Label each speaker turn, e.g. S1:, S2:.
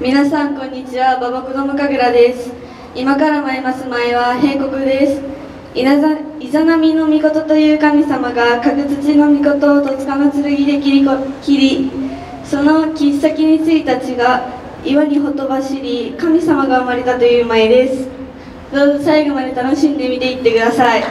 S1: 皆さんこんにちは。馬場子供神楽です。今から参ります前は閉国です。イザイザナミの御事という神様が角土の御事を戸塚の剣で切り切りその切っ先についた血が岩にほとばしり神様が生まれたという舞です。どうぞ最後まで楽しんで見ていってください。